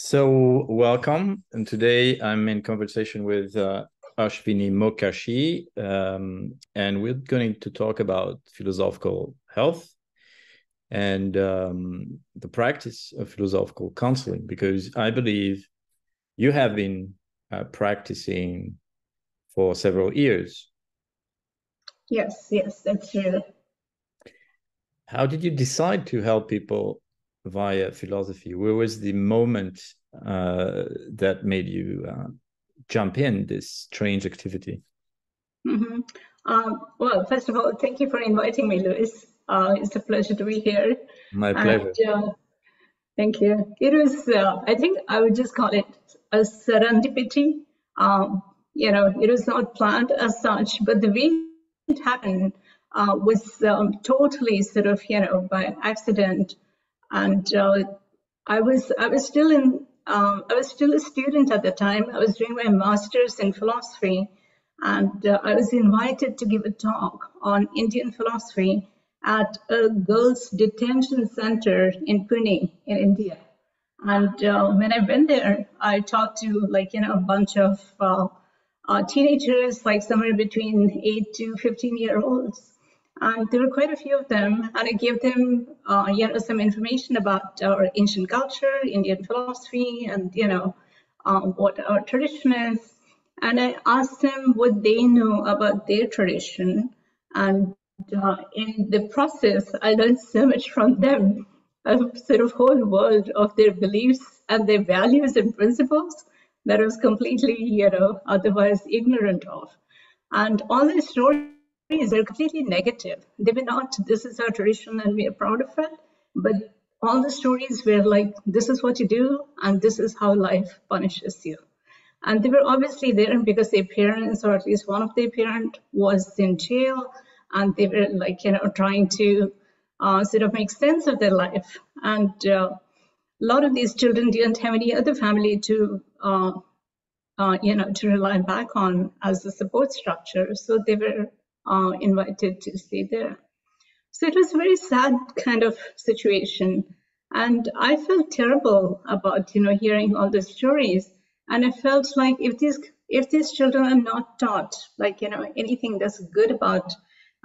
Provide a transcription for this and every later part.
So, welcome. And today I'm in conversation with uh, Ashwini Mokashi, um, and we're going to talk about philosophical health and um, the practice of philosophical counseling, because I believe you have been uh, practicing for several years. Yes, yes, that's true. How did you decide to help people via philosophy? Where was the moment uh, that made you uh, jump in this strange activity? Mm-hmm. Um, well, first of all, thank you for inviting me, Luis. Uh, it's a pleasure to be here. My pleasure. And, uh, thank you. It was, uh, I think I would just call it a serendipity. Um, you know, it was not planned as such, but the way it happened uh, was um, totally sort of, you know, by accident. And uh, I was, I was still in, um, I was still a student at the time. I was doing my master's in philosophy, and uh, I was invited to give a talk on Indian philosophy at a girls' detention center in Pune, in India. And uh, when I went there, I talked to like you know a bunch of uh, uh, teenagers, like somewhere between eight to 15 year olds. And there were quite a few of them, and I gave them, uh, you know, some information about our ancient culture, Indian philosophy, and you know, uh, what our tradition is. And I asked them what they know about their tradition, and uh, in the process, I learned so much from them, a sort of whole world of their beliefs and their values and principles that I was completely, you know, otherwise ignorant of. And all these stories are completely negative. They were not, this is our tradition and we are proud of it, but all the stories were like, this is what you do and this is how life punishes you. And they were obviously there because their parents, or at least one of their parents, was in jail and they were like you know trying to uh, sort of make sense of their life and uh, a lot of these children didn't have any other family to uh, uh you know to rely back on as a support structure so they were uh, invited to stay there. So it was a very sad kind of situation. And i felt terrible about you know hearing all the stories. And i felt like if these if these children are not taught like you know anything that's good about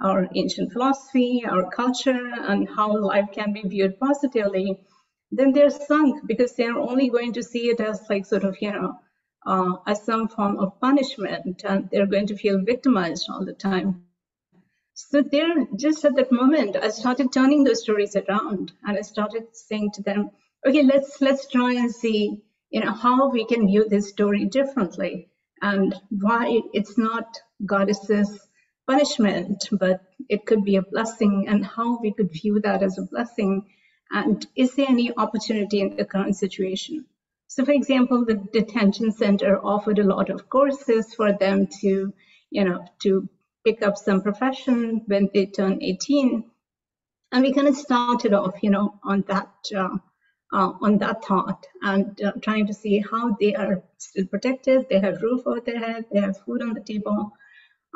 our ancient philosophy, our culture, and how life can be viewed positively, then they're sunk because they're only going to see it as like sort of, you know, uh, as some form of punishment, and they're going to feel victimized all the time. So there, just at that moment, I started turning those stories around, and I started saying to them, "Okay, let's let's try and see, you know, how we can view this story differently, and why it's not goddesses punishment, but it could be a blessing, and how we could view that as a blessing. And is there any opportunity in the current situation? So, for example, the detention center offered a lot of courses for them to, you know, to pick up some profession when they turn 18. And we kind of started off, you know, on that uh, uh, on that thought and uh, trying to see how they are still protected, they have roof over their head, they have food on the table,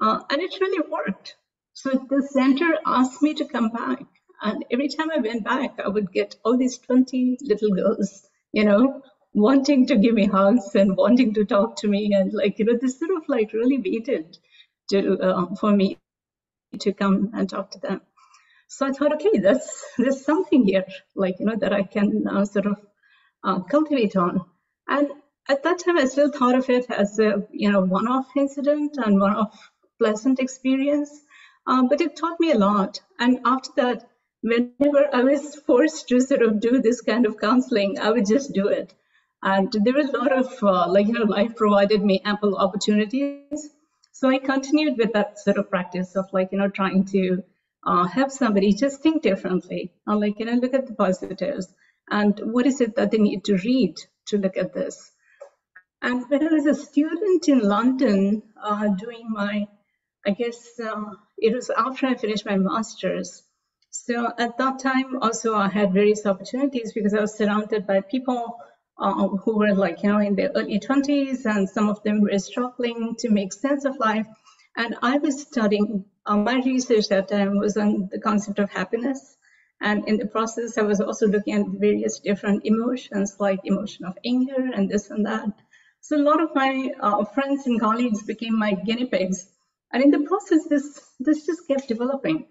uh, and it really worked. So the center asked me to come back. And every time I went back, I would get all these 20 little girls, you know, wanting to give me hugs and wanting to talk to me. And like, you know, this sort of like really waited to, uh, for me to come and talk to them. So I thought, okay, that's, there's something here, like, you know, that I can uh, sort of uh, cultivate on. And at that time, I still thought of it as a, you know, one-off incident and one-off pleasant experience, uh, but it taught me a lot. And after that, whenever I was forced to sort of do this kind of counseling, I would just do it. And there was a lot of, uh, like, you know, life provided me ample opportunities. So I continued with that sort of practice of, like, you know, trying to uh, help somebody just think differently and, like, you know, look at the positives and what is it that they need to read to look at this. And when I was a student in London uh, doing my I guess uh, it was after I finished my master's. So at that time, also I had various opportunities because I was surrounded by people uh, who were like, you know, in their early 20s, and some of them were struggling to make sense of life. And I was studying, uh, my research at that time was on the concept of happiness. And in the process, I was also looking at various different emotions, like emotion of anger and this and that. So a lot of my uh, friends and colleagues became my guinea pigs. And in the process, this, this just kept developing.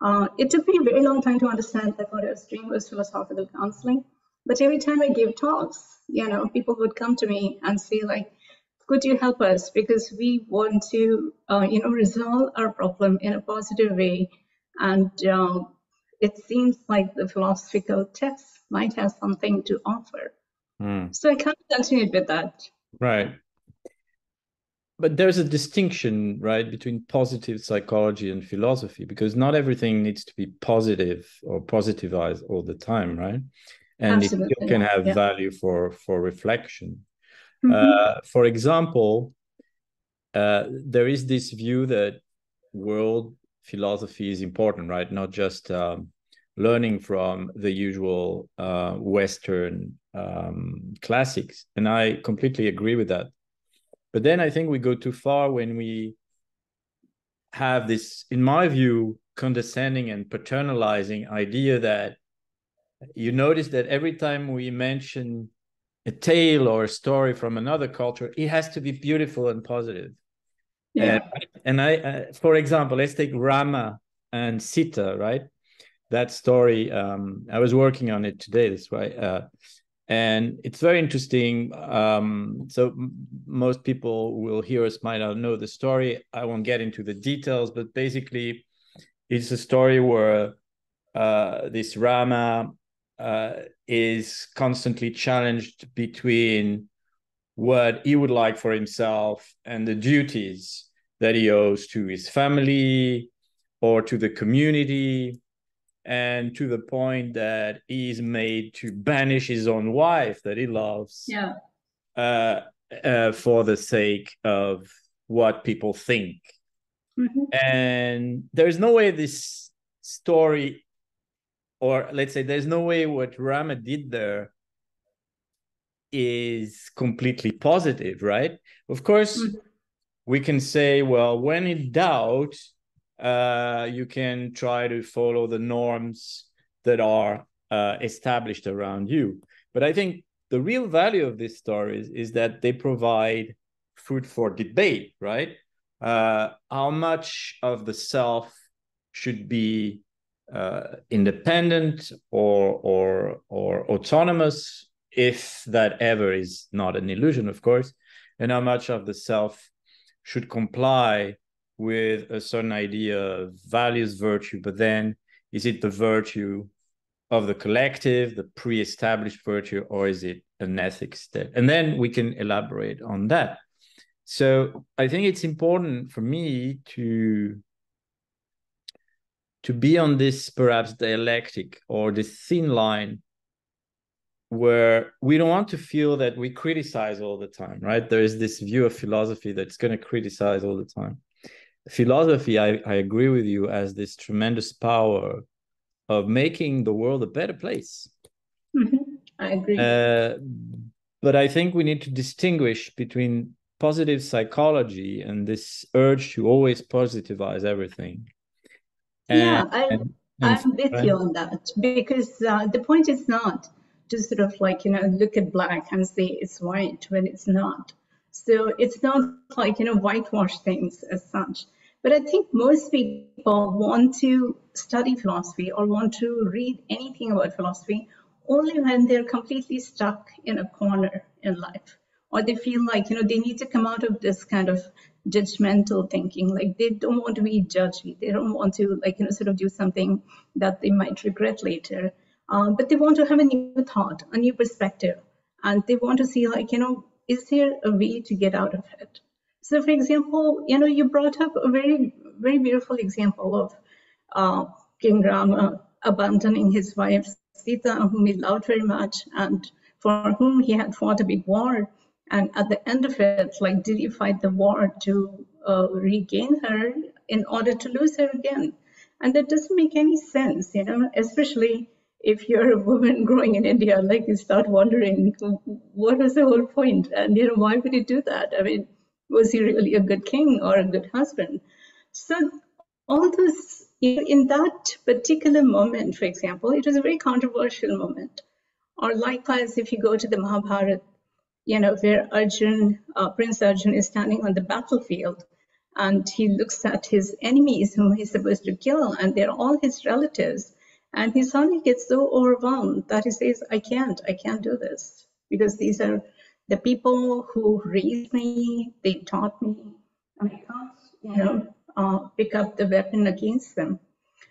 Uh, it took me a very long time to understand that what I was doing was philosophical counseling. But every time I give talks, you know, people would come to me and say like, could you help us? Because we want to, uh, you know, resolve our problem in a positive way. And um, it seems like the philosophical text might have something to offer. Mm. So I kind of continued with that. Right. But there's a distinction, right, between positive psychology and philosophy, because not everything needs to be positive or positivized all the time, right? And Absolutely. it still can have yeah. value for for reflection. Mm-hmm. Uh, for example, uh, there is this view that world philosophy is important, right? Not just um, learning from the usual uh, Western um, classics. And I completely agree with that. But then I think we go too far when we have this, in my view, condescending and paternalizing idea that you notice that every time we mention a tale or a story from another culture, it has to be beautiful and positive. Yeah. And, and I, uh, for example, let's take Rama and Sita, right? That story. Um, I was working on it today. That's why. Uh, and it's very interesting. Um, so m- most people will hear us might not know the story. I won't get into the details, but basically, it's a story where uh, this Rama uh, is constantly challenged between what he would like for himself and the duties that he owes to his family or to the community and to the point that he's made to banish his own wife that he loves yeah uh, uh, for the sake of what people think mm-hmm. and there's no way this story or let's say there's no way what rama did there is completely positive right of course mm-hmm. we can say well when in doubt uh, you can try to follow the norms that are uh, established around you. But I think the real value of these stories is that they provide food for debate, right? Uh, how much of the self should be uh, independent or or or autonomous, if that ever is not an illusion, of course, and how much of the self should comply with a certain idea of values, virtue, but then is it the virtue of the collective, the pre-established virtue, or is it an ethics that? And then we can elaborate on that. So I think it's important for me to to be on this perhaps dialectic or this thin line where we don't want to feel that we criticize all the time, right? There is this view of philosophy that's going to criticize all the time philosophy, I, I agree with you, as this tremendous power of making the world a better place. Mm-hmm. I agree. Uh, but I think we need to distinguish between positive psychology and this urge to always positivize everything. And, yeah, I, and, I'm with right? you on that because uh, the point is not to sort of like, you know, look at black and say it's white when it's not. So it's not like, you know, whitewash things as such. But I think most people want to study philosophy or want to read anything about philosophy only when they're completely stuck in a corner in life or they feel like you know they need to come out of this kind of judgmental thinking. Like they don't want to be judgy. They don't want to like you know sort of do something that they might regret later. Um, but they want to have a new thought a new perspective. And they want to see like you know is there a way to get out of it? So, for example, you know, you brought up a very, very beautiful example of uh, King Rama abandoning his wife Sita, whom he loved very much, and for whom he had fought a big war. And at the end of it, like, did he fight the war to uh, regain her in order to lose her again? And that doesn't make any sense, you know, especially if you're a woman growing in India, like you start wondering what was the whole point, and you know why would he do that? I mean, was he really a good king or a good husband? So all those in that particular moment, for example, it was a very controversial moment. Or likewise, if you go to the Mahabharata, you know, where Arjun, uh, Prince Arjun is standing on the battlefield and he looks at his enemies whom he's supposed to kill, and they're all his relatives. And he suddenly gets so overwhelmed that he says, I can't, I can't do this because these are the people who raised me, they taught me, I can't, you know, uh, pick up the weapon against them.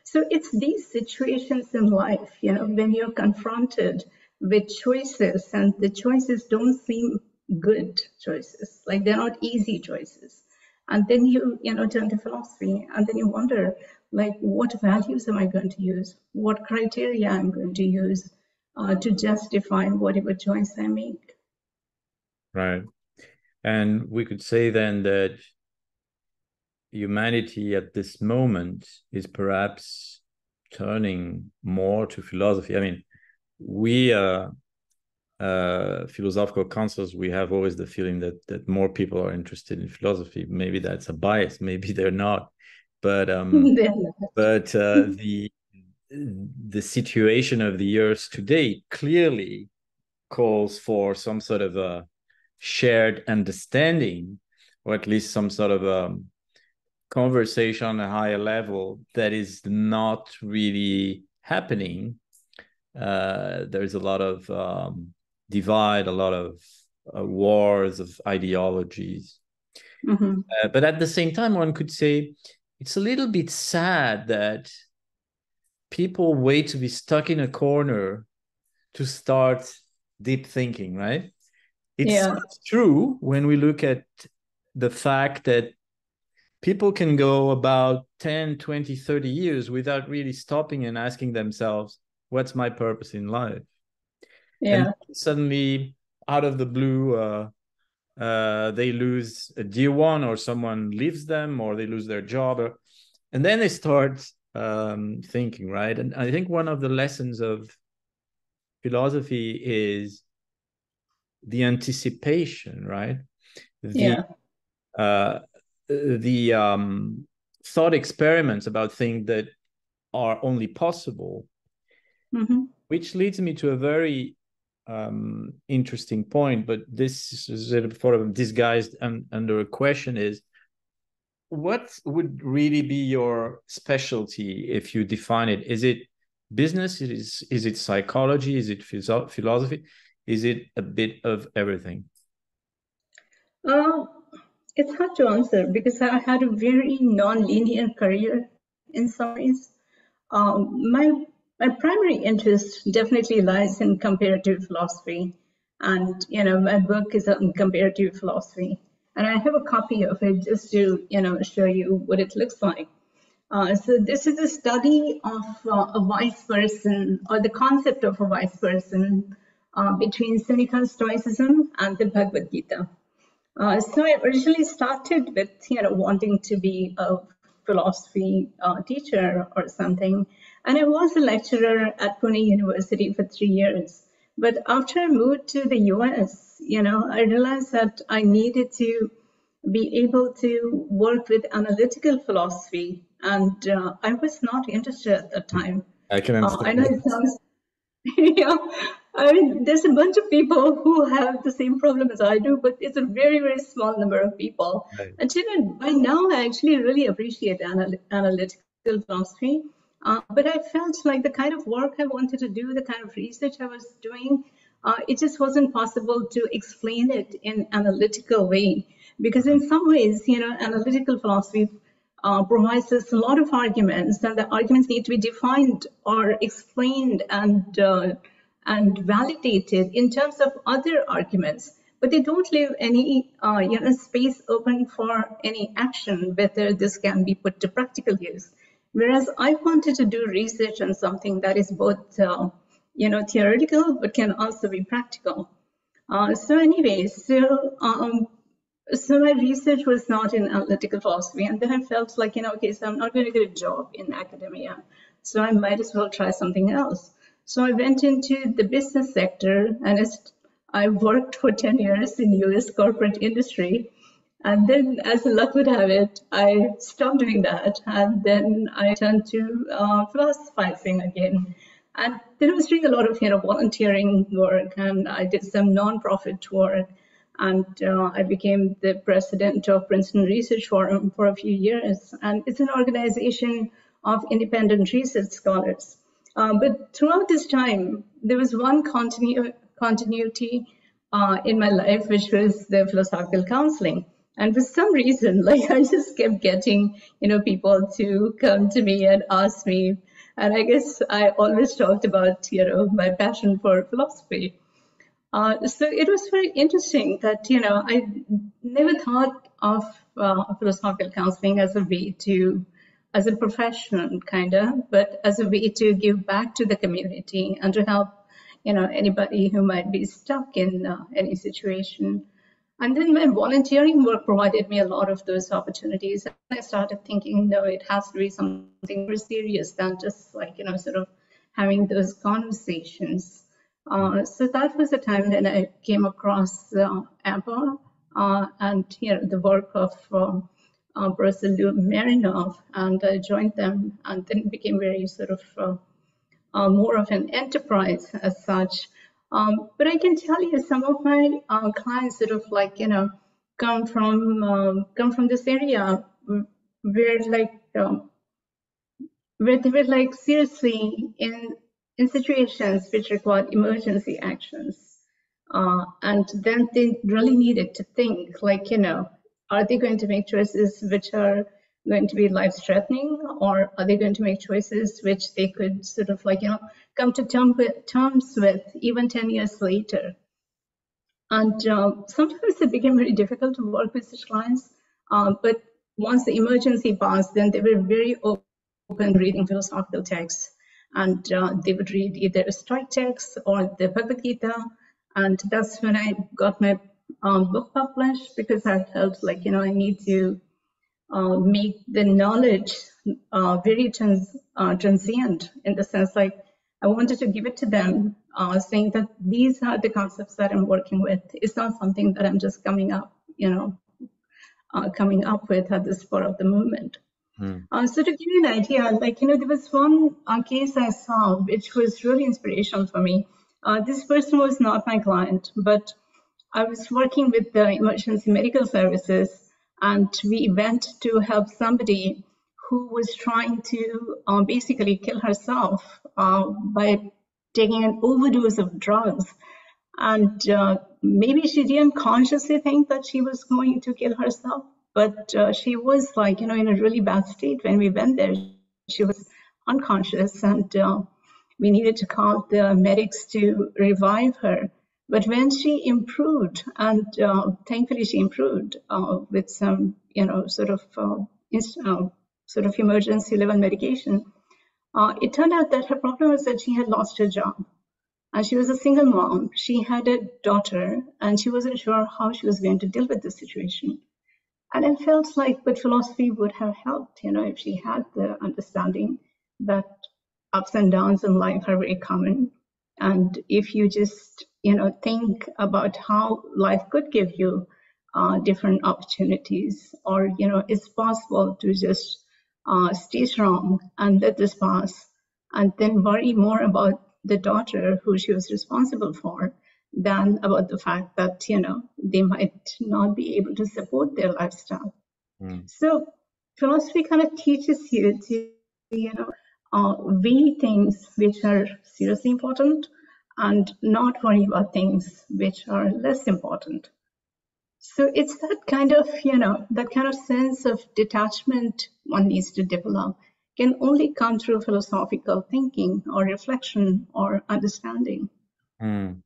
So it's these situations in life, you know, when you're confronted with choices and the choices don't seem good choices, like they're not easy choices. And then you, you know, turn to philosophy and then you wonder, like, what values am I going to use? What criteria I'm going to use uh, to justify whatever choice I make? Right. And we could say then that humanity at this moment is perhaps turning more to philosophy. I mean, we uh, uh, philosophical councils, we have always the feeling that that more people are interested in philosophy. Maybe that's a bias. Maybe they're not. But um, but uh, the the situation of the earth today clearly calls for some sort of a shared understanding, or at least some sort of a um, conversation on a higher level that is not really happening. Uh, there's a lot of um, divide, a lot of uh, wars of ideologies. Mm-hmm. Uh, but at the same time, one could say it's a little bit sad that people wait to be stuck in a corner to start deep thinking, right? It's yeah. true when we look at the fact that people can go about 10, 20, 30 years without really stopping and asking themselves, what's my purpose in life? Yeah. And suddenly, out of the blue, uh, uh, they lose a dear one, or someone leaves them, or they lose their job, or, and then they start um, thinking, right? And I think one of the lessons of philosophy is the anticipation, right? The, yeah. Uh, the um, thought experiments about things that are only possible, mm-hmm. which leads me to a very um, interesting point. But this is sort of disguised un- under a question: is what would really be your specialty if you define it? Is it business? Is is it psychology? Is it philosophy? Is it a bit of everything? Uh, it's hard to answer because I had a very non-linear career in some ways. Um, my my primary interest definitely lies in comparative philosophy, and you know my book is on comparative philosophy, and I have a copy of it just to you know show you what it looks like. Uh, so this is a study of uh, a wise person or the concept of a wise person uh, between Seneca Stoicism and the Bhagavad Gita. Uh, so I originally started with, you know, wanting to be a philosophy uh, teacher or something. And I was a lecturer at Pune University for three years. But after I moved to the US, you know, I realized that I needed to be able to work with analytical philosophy. And uh, I was not interested at the time. I can understand. Uh, I know it sounds, yeah, I mean, there's a bunch of people who have the same problem as I do, but it's a very, very small number of people. Right. And you know, by now, I actually really appreciate anal- analytical philosophy. Uh, but I felt like the kind of work I wanted to do, the kind of research I was doing, uh, it just wasn't possible to explain it in analytical way. Because in some ways, you know, analytical philosophy uh, provides us a lot of arguments, and the arguments need to be defined or explained and uh, and validated in terms of other arguments, but they don't leave any uh, you know, space open for any action, whether this can be put to practical use. Whereas I wanted to do research on something that is both uh, you know, theoretical, but can also be practical. Uh, so anyway, so um, so my research was not in analytical philosophy, and then I felt like, you know, okay, so I'm not going to get a job in academia, so I might as well try something else. So I went into the business sector and I worked for 10 years in US corporate industry. And then, as luck would have it, I stopped doing that. And then I turned to uh, philosophizing again. And then I was doing a lot of, you know, volunteering work, and I did some nonprofit work. And uh, I became the president of Princeton Research Forum for a few years. And it's an organization of independent research scholars. Uh, but throughout this time, there was one continu- continuity uh, in my life, which was the philosophical counseling. And for some reason, like I just kept getting, you know, people to come to me and ask me. And I guess I always talked about, you know, my passion for philosophy. Uh, so it was very interesting that, you know, I never thought of uh, philosophical counseling as a way to, as a profession, kind of, but as a way to give back to the community and to help, you know, anybody who might be stuck in uh, any situation. And then my volunteering work provided me a lot of those opportunities. And I started thinking, no, it has to be something more serious than just like, you know, sort of having those conversations. Uh, so that was the time when I came across uh, APPA uh, and, you know, the work of uh, uh, Lou Marinoff, and I joined them and then became very sort of uh, uh, more of an enterprise as such. Um, but I can tell you, some of my uh, clients sort of like you know come from um, come from this area where like um, where they were like seriously in in situations which required emergency actions, uh, and then they really needed to think like you know, are they going to make choices which are going to be life threatening or are they going to make choices which they could sort of like you know come to term with, terms with even 10 years later? And uh, sometimes it became very difficult to work with such clients uh, but once the emergency passed then they were very open reading philosophical texts. And uh, they would read either a Stoic text or the Bhagavad Gita. And that's when I got my um, book published because I felt like you know I need to uh, make the knowledge uh, very trans, uh, transient in the sense like I wanted to give it to them, uh, saying that these are the concepts that I'm working with. It's not something that I'm just coming up, you know, uh, coming up with at the spur of the moment. Hmm. so to give you an idea, like you know, there was one case I saw which was really inspirational for me. this person was not my client, but I was working with the emergency medical services and we went to help somebody who was trying to uh, basically kill herself uh, by taking an overdose of drugs. And uh, maybe she didn't consciously think that she was going to kill herself, but uh, she was like, you know, in a really bad state when we went there. She was unconscious, and uh, we needed to call the medics to revive her. But when she improved, and uh, thankfully she improved uh, with some, you know, sort of uh, uh sort of emergency level medication, uh, it turned out that her problem was that she had lost her job. And she was a single mom. She had a daughter, and she wasn't sure how she was going to deal with the situation. And I felt like, but philosophy would have helped, you know, if she had the understanding that ups and downs in life are very common. And if you just you know think about how life could give you uh, different opportunities or you know it's possible to just uh, stay strong and let this pass and then worry more about the daughter who she was responsible for than about the fact that you know they might not be able to support their lifestyle mm. so philosophy kind of teaches you to you know uh, weigh things which are seriously important and not worry about things which are less important. So it's that kind of, you know, that kind of sense of detachment one needs to develop can only come through philosophical thinking or reflection or understanding. Mm.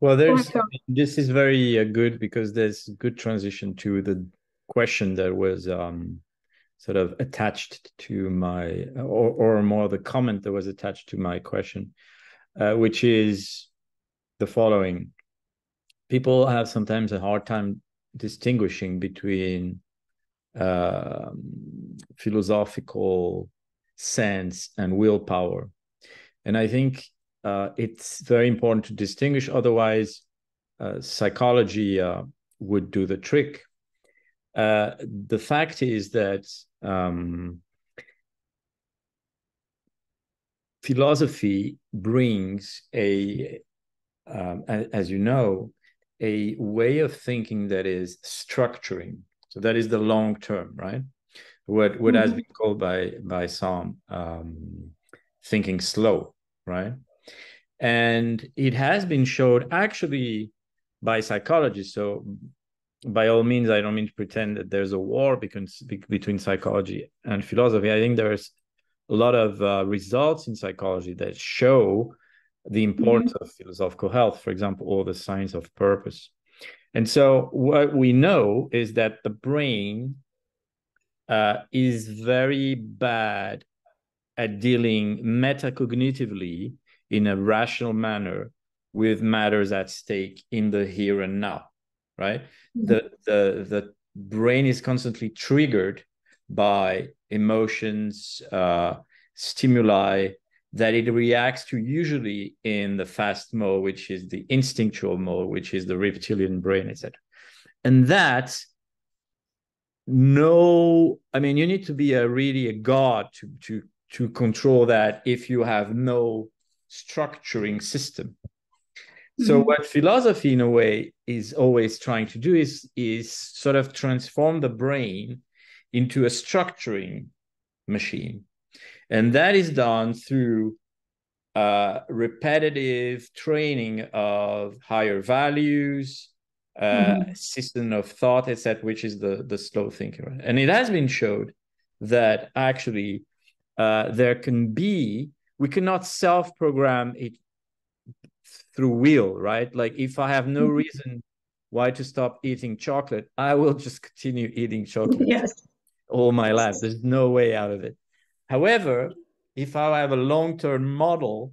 Well, there's this is very uh, good because there's good transition to the question that was um, sort of attached to my, or, or more the comment that was attached to my question, uh, which is the following. People have sometimes a hard time distinguishing between uh, philosophical sense and willpower. And i think uh, it's very important to distinguish otherwise uh, psychology uh, would do the trick. Uh, the fact is that um, philosophy brings a, um, as you know, a way of thinking that is structuring. So that is the long term, right? What what mm-hmm. has been called by by some um, thinking slow, right? And it has been showed actually by psychologists. So by all means, I don't mean to pretend that there's a war between between psychology and philosophy. I think there's a lot of uh, results in psychology that show the importance mm-hmm. of philosophical health, for example, or the science of purpose. And so, what we know is that the brain uh, is very bad at dealing metacognitively in a rational manner with matters at stake in the here and now right mm-hmm. the the the brain is constantly triggered by emotions, uh, stimuli that it reacts to usually in the fast mode, which is the instinctual mode, which is the reptilian brain, etc. And that no, I mean, you need to be a really a god to to to control that if you have no structuring system. So mm-hmm. what philosophy in a way is always trying to do is is sort of transform the brain into a structuring machine. And that is done through uh, repetitive training of higher values, uh, mm-hmm. system of thought, etc., which is the, the slow thinking. And it has been showed that actually uh, there can be, we cannot self program it through will, right? Like if I have no mm-hmm. reason why to stop eating chocolate, I will just continue eating chocolate. Yes all my life. There's no way out of it. However, if I have a long term model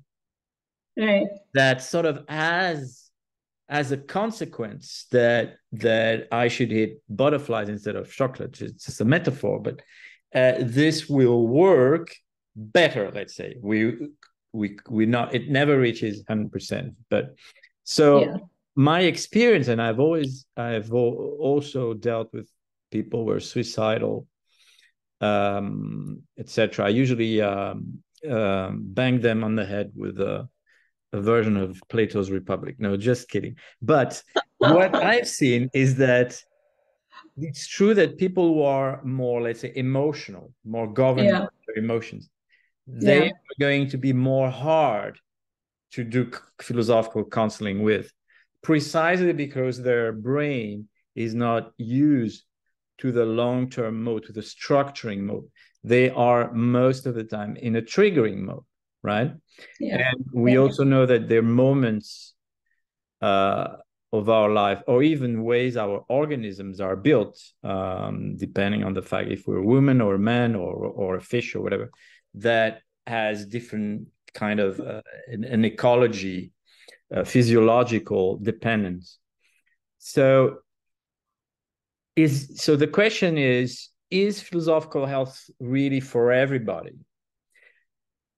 right. that sort of has as a consequence that that I should eat butterflies instead of chocolate. It's just a metaphor, but uh, this will work better. Let's say we we we not it never reaches hundred percent, but so yeah. my experience, and I've always I've also dealt with people who are suicidal um, etc. I usually um, uh, bang them on the head with a, a, version of Plato's Republic. No, just kidding. But what I've seen is that it's true that people who are more, let's say, emotional, more governed yeah. their emotions, they yeah. are going to be more hard to do philosophical counseling with, precisely because their brain is not used to the long term mode, to the structuring mode. They are most of the time in a triggering mode, right? Yeah. And we yeah. also know that there are moments uh, of our life, or even ways our organisms are built, um, depending on the fact if we're a woman or a man or or a fish or whatever, that has different kind of uh, an, an, ecology, uh, physiological dependence. So is so the question is is philosophical health really for everybody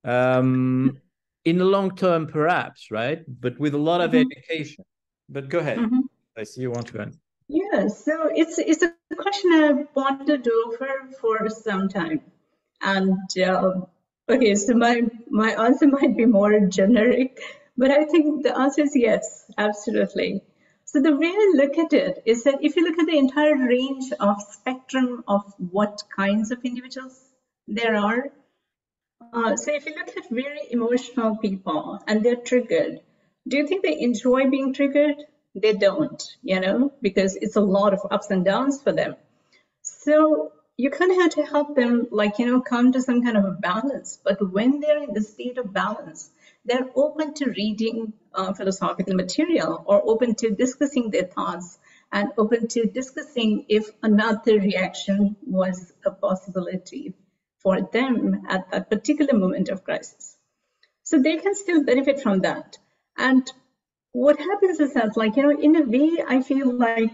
um in the long term perhaps right but with a lot of mm-hmm. education but go ahead mm-hmm. i see you want to go on. yeah so it's it's a question i wanted over for some time and uh, okay so my my answer might be more generic but i think the answer is yes absolutely so the way I look at it is that if you look at the entire range of spectrum of what kinds of individuals there are, uh, so if you look at very emotional people and they're triggered, do you think they enjoy being triggered? They don't, you know, because it's a lot of ups and downs for them. So you kind of have to help them, like, you know, come to some kind of a balance. But when they're in the state of balance, they're open to reading uh, philosophical material or open to discussing their thoughts and open to discussing if another reaction was a possibility for them at that particular moment of crisis. So they can still benefit from that. And what happens is that, like, you know, in a way, I feel like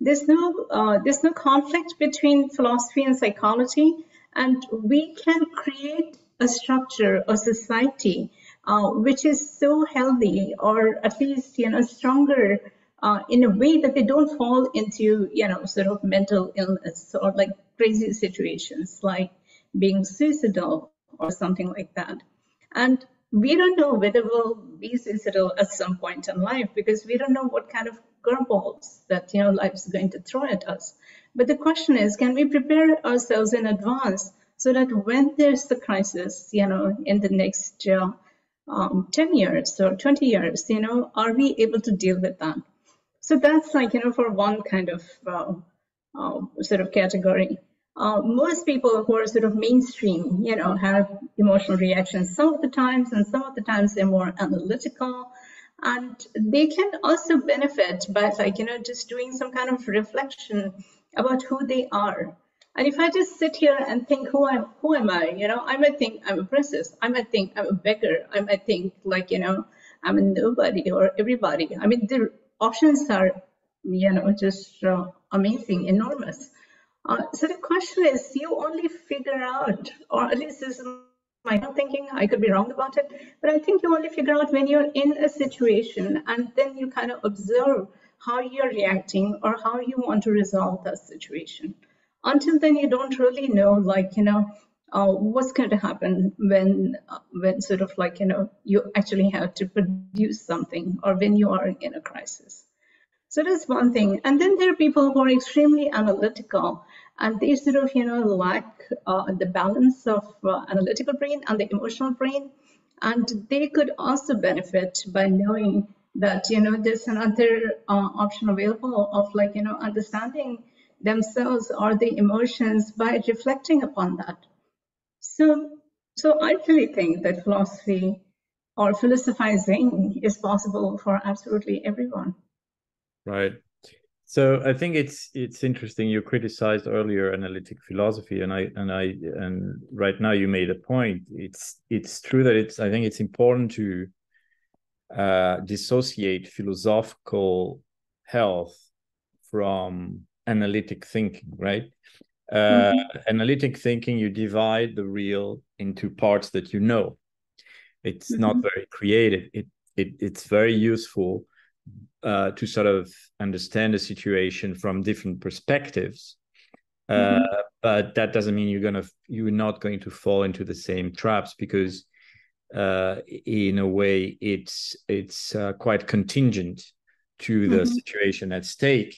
there's no uh, there's no conflict between philosophy and psychology, and we can create a structure, a society uh, which is so healthy or at least you know stronger uh, in a way that they don't fall into, you know, sort of mental illness or like crazy situations like being suicidal or something like that. And we don't know whether we'll be suicidal at some point in life because we don't know what kind of curveballs that you know life is going to throw at us. But the question is, can we prepare ourselves in advance so that when there's the crisis, you know, in the next uh, um, 10 years or 20 years, you know, are we able to deal with that? So that's like, you know, for one kind of uh, uh, sort of category. Uh, most people who are sort of mainstream, you know, have emotional reactions some of the times, and some of the times they're more analytical. And they can also benefit by, like, you know, just doing some kind of reflection about who they are. And if I just sit here and think, who am, who am I? You know, I might think I'm a princess. I might think I'm a beggar. I might think, like, you know, I'm a nobody or everybody. I mean, the options are, you know, just uh, amazing, enormous. Uh, so the question is, you only figure out, or at least this is my thinking, I could be wrong about it, but I think you only figure out when you're in a situation and then you kind of observe how you're reacting or how you want to resolve that situation. Until then, you don't really know, like, you know, uh, what's going to happen when, uh, when sort of like, you know, you actually have to produce something or when you are in a crisis. So that's one thing. And then there are people who are extremely analytical and they sort of, you know, lack uh, the balance of uh, analytical brain and the emotional brain. And they could also benefit by knowing that, you know, there's another uh, option available of like, you know, understanding themselves or the emotions by reflecting upon that. So, so I really think that philosophy or philosophizing is possible for absolutely everyone. Right. So I think it's it's interesting. You criticized earlier analytic philosophy, and I and I and right now you made a point. It's it's true that it's I think it's important to uh, dissociate philosophical health from analytic thinking, right? Uh, mm-hmm. Analytic thinking, you divide the real into parts that you know. It's mm-hmm. not very creative. It, it it's very useful uh, to sort of understand the situation from different perspectives. Uh, mm-hmm. Uh, but that doesn't mean you're gonna you're not going to fall into the same traps because uh, in a way it's it's uh, quite contingent to the mm-hmm. situation at stake.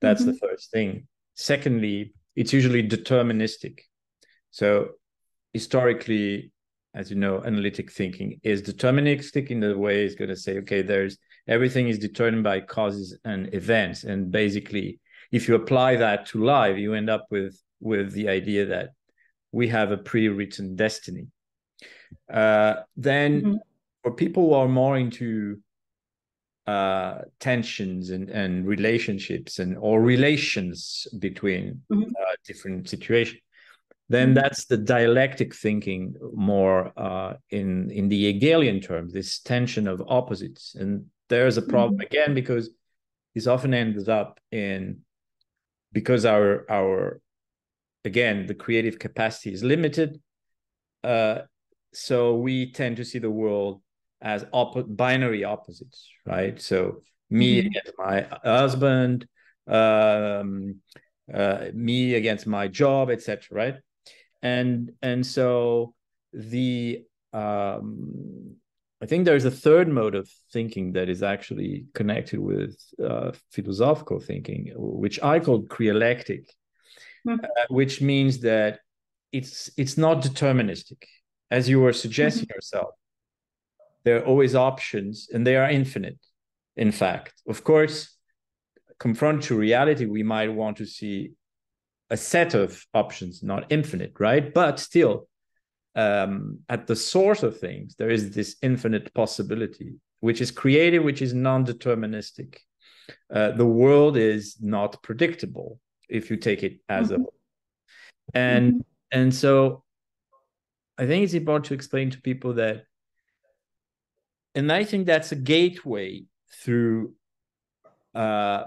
That's mm-hmm. the first thing. Secondly, it's usually deterministic. So historically, as you know, analytic thinking is deterministic in the way it's going to say, okay, there's everything is determined by causes and events and basically if you apply that to life you end up with with the idea that we have a pre-written destiny uh, then mm-hmm. for people who are more into uh, tensions and, and relationships and or relations between mm-hmm. uh, different situations then mm-hmm. that's the dialectic thinking more uh, in in the Hegelian terms, this tension of opposites, and there's a problem mm-hmm. again because this often ends up in because our our again the creative capacity is limited uh, so we tend to see the world as op- binary opposites right so me mm-hmm. against my husband um, uh, me against my job etc right and and so the um, I think there's a third mode of thinking that is actually connected with uh, philosophical thinking, which I call crealectic, mm-hmm. uh, which means that it's it's not deterministic, as you were suggesting mm-hmm. yourself. There are always options, and they are infinite. In fact, of course, confront to reality, we might want to see a set of options, not infinite, right? But still, um, at the source of things, there is this infinite possibility, which is creative, which is non-deterministic. Uh, the world is not predictable if you take it as mm-hmm. a whole. And mm-hmm. and so I think it's important to explain to people that, and I think that's a gateway through uh,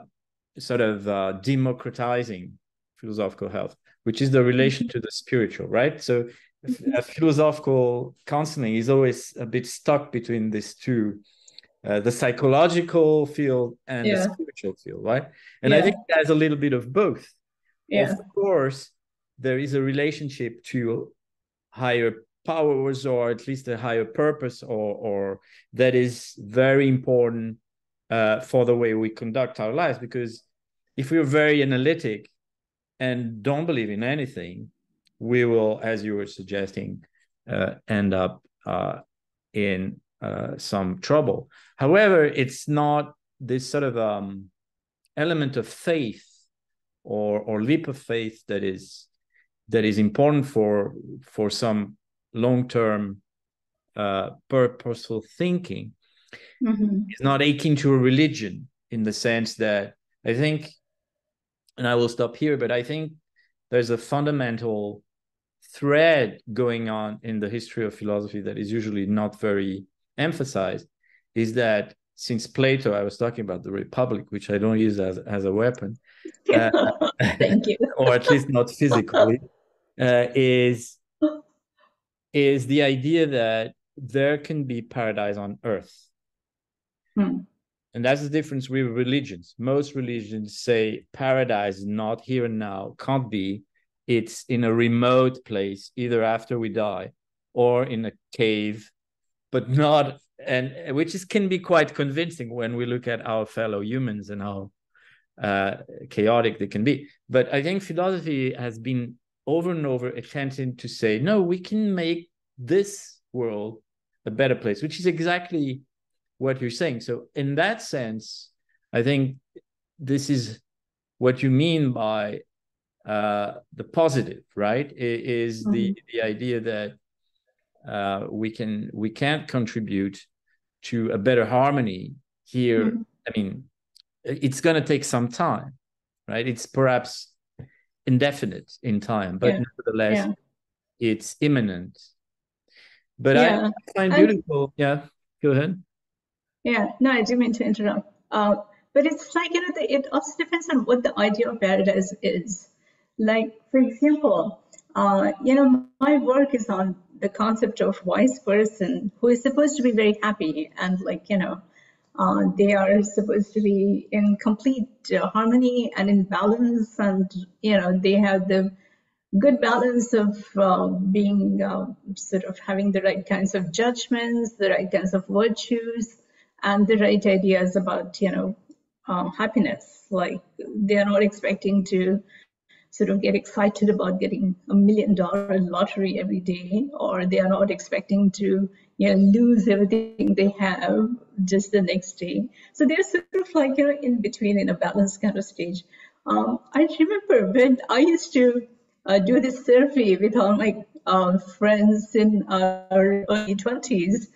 sort of uh, democratizing philosophical health, which is the relation mm-hmm. to the spiritual, right? So a philosophical counseling is always a bit stuck between these two uh, the psychological field and yeah. the spiritual field, right? And yeah. I think there's a little bit of both. Yeah. Of course, there is a relationship to higher powers or at least a higher purpose or or that is very important uh, for the way we conduct our lives. Because if we're very analytic and don't believe in anything we will as you were suggesting uh, end up uh, in uh, some trouble. However it's not this sort of um, element of faith or or leap of faith that is that is important for for some long term uh, purposeful thinking mm-hmm. is not akin to a religion in the sense that I think, and I will stop here, but I think there's a fundamental thread going on in the history of philosophy that is usually not very emphasized is that since Plato, I was talking about the Republic, which I don't use as, as a weapon. Uh, Thank you. or at least not physically, uh, is is the idea that there can be paradise on earth. Hmm. And that's the difference with religions. Most religions say paradise is not here and now, can't be. It's in a remote place, either after we die or in a cave, but not and which is can be quite convincing when we look at our fellow humans and how uh, chaotic they can be. But I think philosophy has been over and over attempting to say, no, we can make this world a better place, which is exactly what you're saying. So, in that sense, I think this is what you mean by uh, the positive, right? It is mm-hmm. the the idea that uh, we can we can't contribute to a better harmony here. Mm-hmm. I mean, it's going to take some time, right? It's perhaps indefinite in time, but yeah. nevertheless, yeah. it's imminent but yeah. I find beautiful. And, yeah, go ahead. Yeah, no, I do mean to interrupt. Uh, but it's like, you know, the, it also depends on what the idea of paradise is. Like, for example, uh, you know, my work is on the concept of wise person who is supposed to be very happy and like, you know, uh, they are supposed to be in complete uh, harmony and in balance and, you know, they have the good balance of uh, being uh, sort of having the right kinds of judgments, the right kinds of virtues, and the right ideas about you know uh, happiness. Like they are not expecting to sort of get excited about getting a million dollar lottery every day, or they are not expecting to you know lose everything they have just the next day. So they're sort of like you know in between in a balanced kind of stage. Um, I remember when I used to uh, do this survey with all my uh, friends in our early 20s,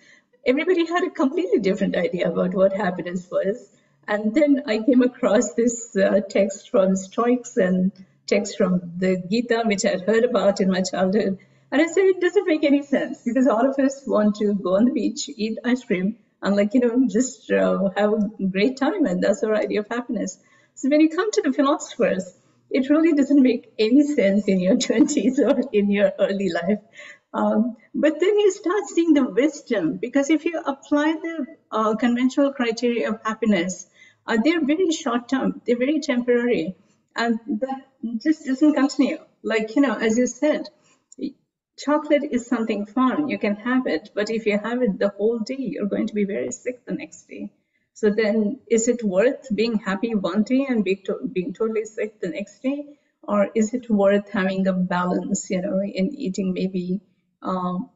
everybody had a completely different idea about what happiness was. And then I came across this uh, text from Stoics and text from the Gita, which I'd heard about in my childhood. And I said, it doesn't make any sense because all of us want to go on the beach, eat ice cream, and like, you know, just uh, have a great time. And that's our idea of happiness. So when you come to the philosophers, it really doesn't make any sense in your 20s or in your early life. Um, but then you start seeing the wisdom because if you apply the uh, conventional criteria of happiness, uh, they're very short term, they're very temporary, and that just doesn't continue. Like, you know, as you said, chocolate is something fun, you can have it, but if you have it the whole day, you're going to be very sick the next day. So then, is it worth being happy one day and being, to- being totally sick the next day? Or is it worth having a balance, you know, in eating maybe, um,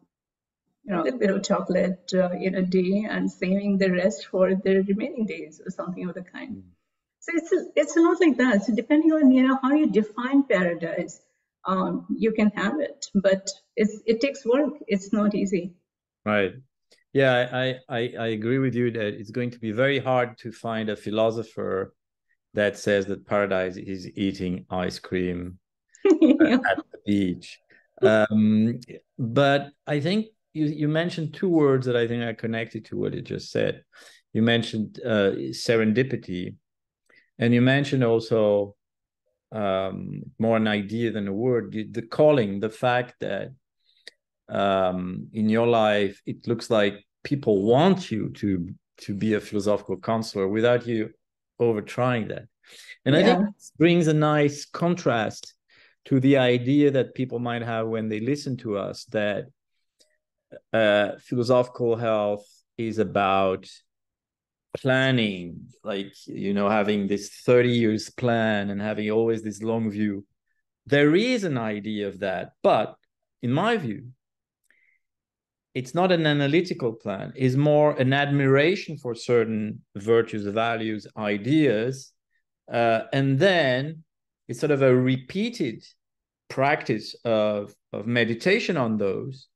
you know, a little bit of chocolate uh, in a day and saving the rest for the remaining days or something of the kind? Mm. So it's a, it's a lot like that. So depending on you know how you define paradise, um, you can have it, but it's it takes work. It's not easy. Right. Yeah, I, I, I agree with you that it's going to be very hard to find a philosopher that says that paradise is eating ice cream yeah. at the beach. Um, but I think you, you mentioned two words that I think are connected to what you just said. You mentioned uh, serendipity, and you mentioned also um, more an idea than a word, the calling, the fact that um, in your life, it looks like people want you to to be a philosophical counselor without you over trying that. And yeah. I think this brings a nice contrast to the idea that people might have when they listen to us that uh, philosophical health is about planning, like, you know, having this 30 years plan and having always this long view. There is an idea of that. But in my view, it's not an analytical plan, it's more an admiration for certain virtues, values, ideas. Uh, and then it's sort of a repeated practice of, of meditation on those.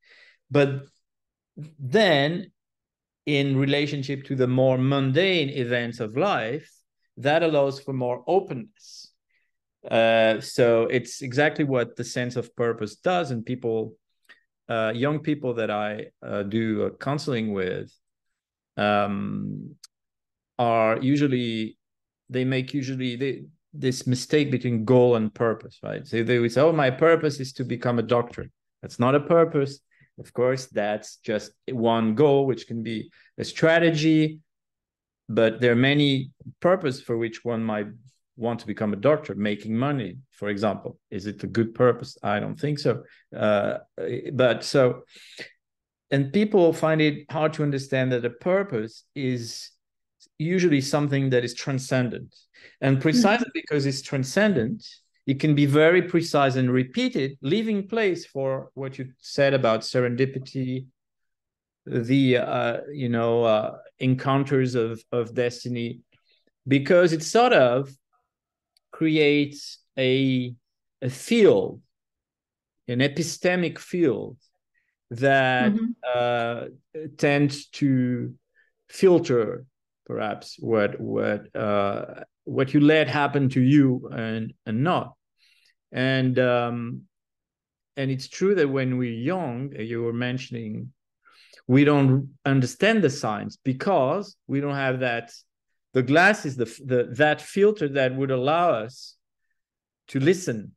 But then, in relationship to the more mundane events of life, that allows for more openness. Uh, so it's exactly what the sense of purpose does, and people uh, young people that I uh, do uh, counseling with um, are usually they make usually they, this mistake between goal and purpose, right? So they would say, "Oh, my purpose is to become a doctor." That's not a purpose. Of course, that's just one goal, which can be a strategy, but there are many purposes for which one might want to become a doctor making money for example. Is it a good purpose? I don't think so. Uh, but so and people find it hard to understand that a purpose is usually something that is transcendent. And precisely mm-hmm. because it's transcendent it can be very precise and repeated leaving place for what you said about serendipity the uh, you know uh, encounters of of destiny because it sort of creates a, a field, an epistemic field that mm-hmm. uh, tends to filter perhaps what what uh, what you let happen to you and and not. And um, and it's true that when we're young you were mentioning we don't understand the science because we don't have that the glass is the, the that filter that would allow us to listen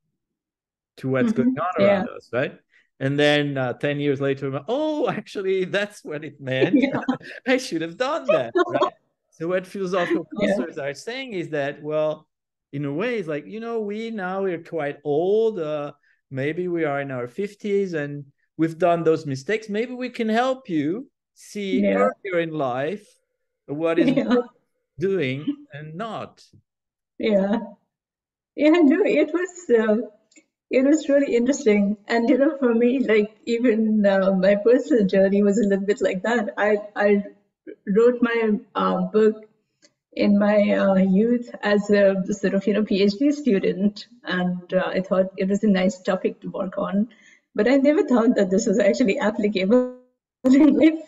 to what's mm-hmm. going on around us right? And then uh, 10 years later oh actually that's what it meant. Yeah. i should have done that right so what philosophical counselors yeah. are saying is that well in a way it's like you know we now we're quite old uh, maybe we are in our 50s and we've done those mistakes maybe we can help you see earlier in life what is doing and not. Yeah, yeah, no, it was uh, it was really interesting, and you know, for me, like even uh, my personal journey was a little bit like that. I I wrote my uh, book in my uh, youth as a sort of you know PhD student, and uh, I thought it was a nice topic to work on, but I never thought that this was actually applicable in life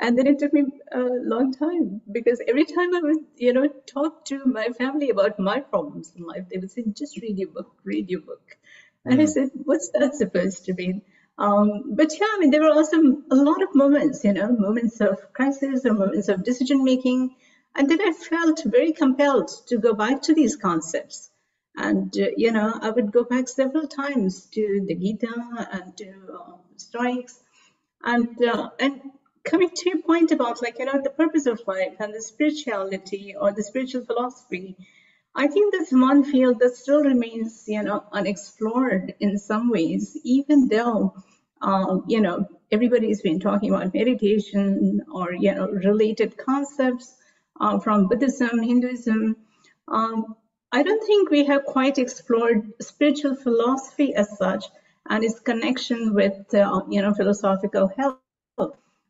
and then it took me a long time because every time I would, you know, talk to my family about my problems in life, they would say, just read your book, read your book. And mm. I said, what's that supposed to mean? Um, but yeah, I mean, there were also a lot of moments, you know, moments of crisis or moments of decision making. And then I felt very compelled to go back to these concepts. And, uh, you know, I would go back several times to the Gita and to uh, Stoics. And, uh, and coming to your point about like you know the purpose of life and the spirituality or the spiritual philosophy i think that's one field that still remains you know unexplored in some ways even though um, you know everybody's been talking about meditation or you know related concepts uh, from buddhism hinduism um, i don't think we have quite explored spiritual philosophy as such and its connection with uh, you know philosophical health.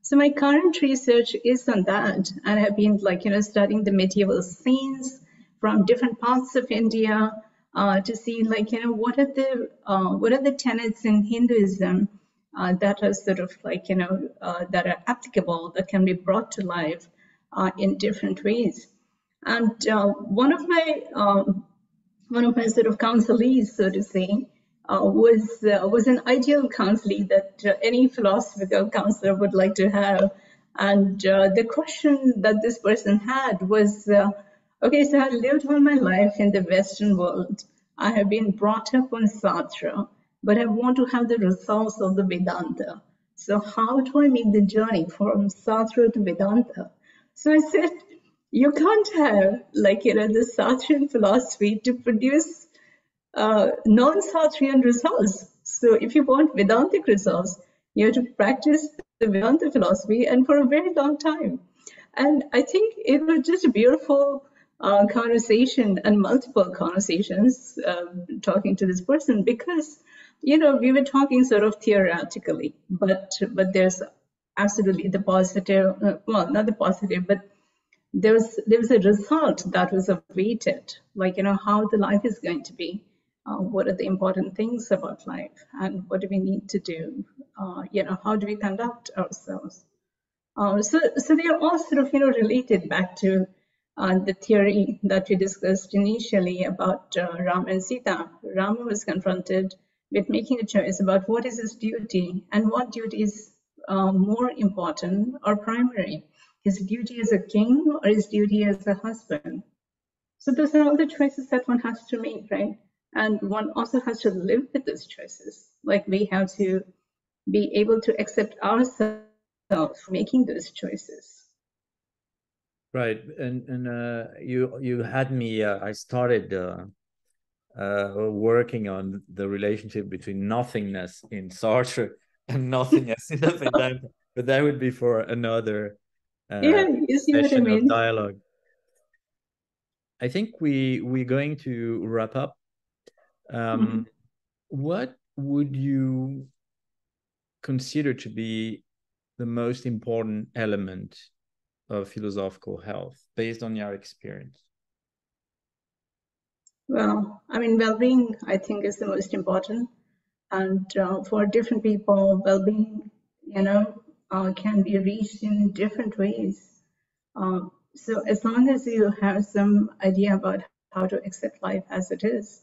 So my current research is on that, and I've been like you know studying the medieval scenes from different parts of India uh, to see like you know what are the uh, what are the tenets in Hinduism uh, that are sort of like you know uh, that are applicable that can be brought to life uh, in different ways. And uh, one of my um, one of my sort of counselees, so to say, was was an ideal counseling that any philosophical counselor would like to have. And the question that this person had was, okay, so I lived all my life in the Western world. I have been brought up on Sartre, but I want to have the results of the Vedanta. So how do I make the journey from Sartre to Vedanta? So I said, you can't have like you know the Sartrean philosophy to produce uh, non-Sartrean results. So if you want Vedantic results, you have to practice the Vedanta philosophy and for a very long time. And I think it was just a beautiful uh, conversation and multiple conversations um, talking to this person because you know we were talking sort of theoretically, but but there's absolutely the positive, uh, well not the positive, but there was there was a result that was awaited, like you know how the life is going to be, uh, what are the important things about life, and what do we need to do, uh, you know how do we conduct ourselves. Uh, so so they are all sort of you know related back to uh, the theory that we discussed initially about uh, Ram and Sita. Rama was confronted with making a choice about what is his duty and what duty is uh, more important or primary his duty as a king or his duty as a husband. So those are all the choices that one has to make, right? And one also has to live with those choices. Like we have to be able to accept ourselves making those choices. Right, and and uh, you you had me. Uh, I started uh, uh working on the relationship between nothingness in Sartre and nothingness in the Vedanta, but that would be for another uh, yeah, you see what I mean. dialogue. I think we we're going to wrap up. Um, mm-hmm. What would you consider to be the most important element of philosophical health based on your experience? Well, I mean, well-being I think is the most important, and uh, for different people, well-being, you know, uh, can be reached in different ways. Um, so as long as you have some idea about how to accept life as it is,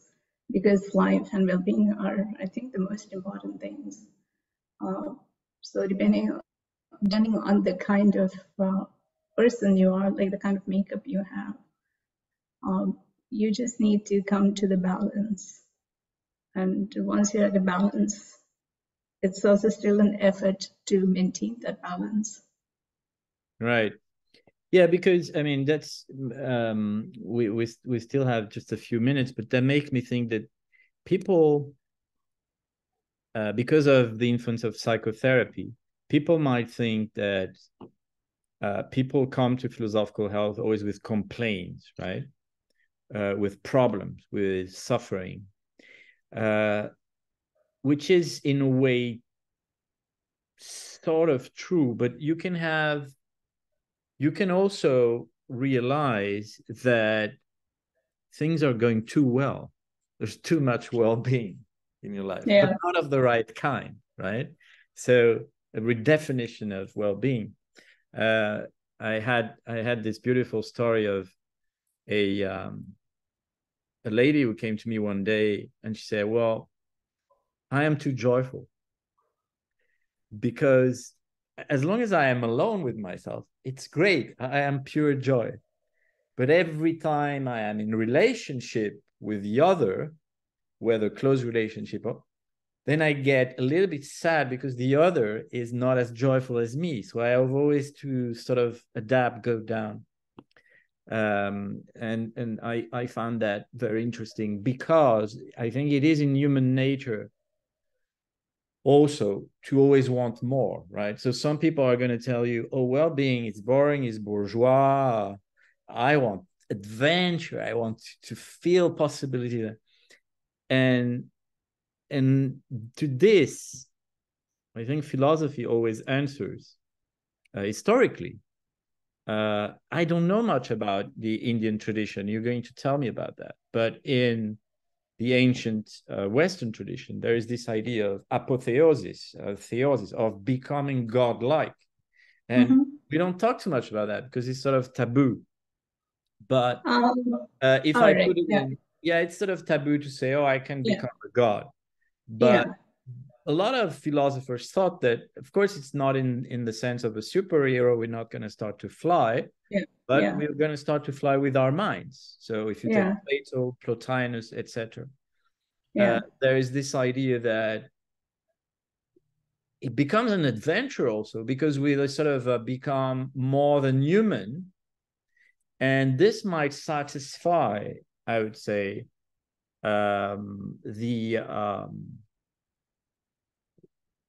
because life and well-being are, I think, the most important things. Uh, so depending depending on the kind of uh, person you are, like the kind of makeup you have, um, you just need to come to the balance. And once you're at the balance, it's also still an effort to maintain that balance. Right. Yeah, because I mean that's um, we we we still have just a few minutes, but that makes me think that people, uh, because of the influence of psychotherapy, people might think that uh, people come to philosophical health always with complaints, right? Uh, with problems, with suffering. Uh, which is in a way sort of true but you can have you can also realize that things are going too well there's too much well-being in your life yeah. but not of the right kind right so a redefinition of well-being uh, i had i had this beautiful story of a um, a lady who came to me one day and she said well I am too joyful. Because as long as I am alone with myself, it's great. I am pure joy. But every time I am in relationship with the other, whether close relationship or then I get a little bit sad because the other is not as joyful as me. So I have always to sort of adapt, go down. Um, and and I, I found that very interesting because I think it is in human nature also to always want more, right? So some people are going to tell you, oh, well being is boring, is bourgeois. I want adventure. I want to feel possibility. And and to this, I think philosophy always answers uh, historically. Uh, I don't know much about the Indian tradition. You're going to tell me about that. But in the ancient uh, Western tradition, there is this idea of apotheosis, uh, theosis, of becoming godlike. And mm-hmm. we don't talk too much about that because it's sort of taboo. But um, uh, if I right, put it yeah. in, yeah, it's sort of taboo to say, oh, I can yeah. become a god. But yeah. a lot of philosophers thought that, of course, it's not in, in the sense of a superhero, we're not going to start to fly. Yeah but yeah. we're going to start to fly with our minds so if you take plato plotinus etc yeah. Uh, there is this idea that it becomes an adventure also because we sort of uh, become more than human and this might satisfy i would say um, the um,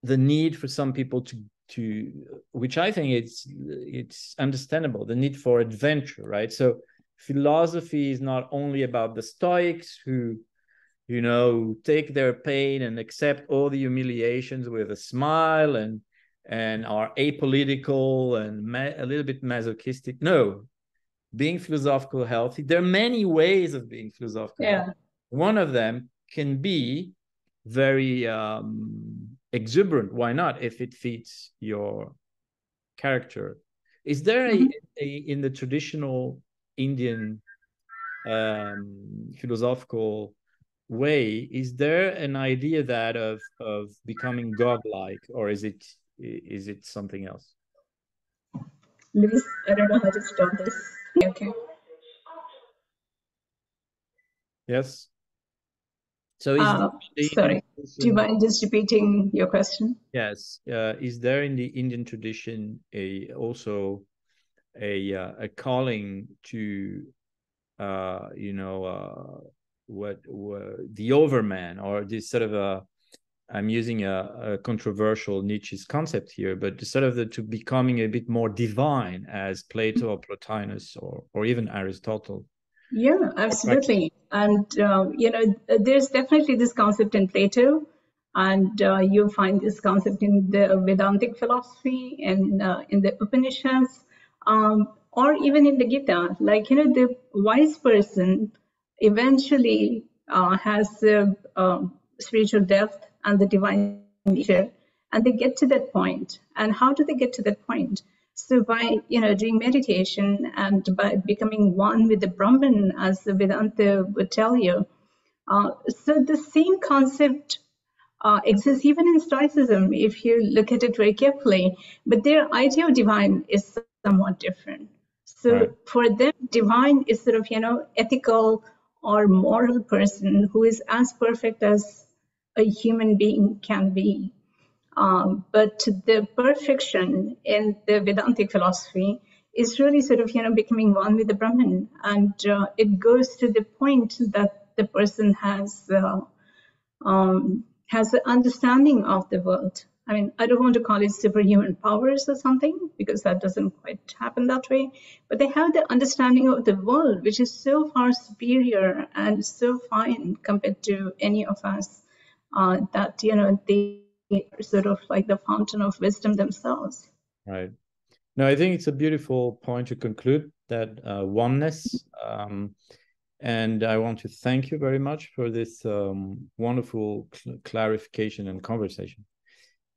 the need for some people to to which i think it's it's understandable the need for adventure right? So philosophy is not only about the stoics who you know take their pain and accept all the humiliations with a smile and and are apolitical and ma- a little bit masochistic. No being philosophical healthy there are many ways of being philosophical yeah. healthy. One of them can be very um, exuberant why not if it fits your character is there mm-hmm. a, a, in the traditional indian um, philosophical way is there an idea that of of becoming godlike or is it is it something else Luis, I don't know how to stop this. Okay. Yes. So is uh, sorry. Do you mind just repeating your question? Yes. Uh, is there in the Indian tradition a also a uh, a calling to uh, you know uh, what, what the overman or this sort of a I'm using a, a, controversial Nietzsche's concept here, but sort of the, to becoming a bit more divine as Plato or Plotinus or or even Aristotle. Yeah, absolutely. And uh, you know, there's definitely this concept in Plato, and uh, you find this concept in the Vedantic philosophy and uh, in the Upanishads, um, or even in the Gita. Like you know, the wise person eventually uh, has um, spiritual depth and the divine nature, and they get to that point. And how do they get to that point? So by you know doing meditation and by becoming one with the Brahman, as the Vedanta would tell you. Uh, so the same concept uh, exists even in Stoicism if you look at it very carefully. But their idea of divine is somewhat different. So right. for them, divine is sort of you know ethical or moral person who is as perfect as a human being can be. Um, but the perfection in the Vedantic philosophy is really sort of you know becoming one with the Brahman, and uh, it goes to the point that the person has uh, um, has an understanding of the world I mean, I don't want to call it superhuman powers or something because that doesn't quite happen that way. But they have the understanding of the world, which is so far superior and so fine compared to any of us uh, that, you know, they sort of like the fountain of wisdom themselves. Right. No, I think it's a beautiful point to conclude that uh, oneness. Um, and I want to thank you very much for this um, wonderful cl- clarification and conversation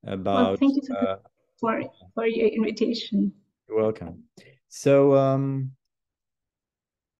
about. Well, thank you for, uh, for, for your invitation. You're welcome. So, um,